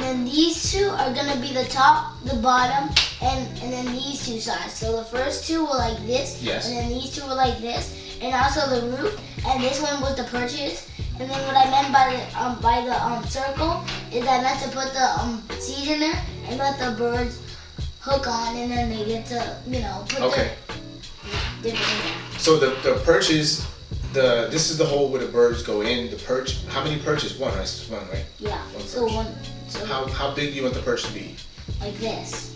then these two are gonna be the top, the bottom, and and then these two sides. So the first two were like this, Yes. and then these two were like this, and also the roof. And this one was the perches. And then what I meant by the um by the um circle is I meant to put the um seeds in there and let the birds hook on, and then they get to you know put Okay. the different. So the the perches, the this is the hole where the birds go in. The perch. How many perches? One. Right? One, right? Yeah. One So one How how big do you want the purse to be? like this.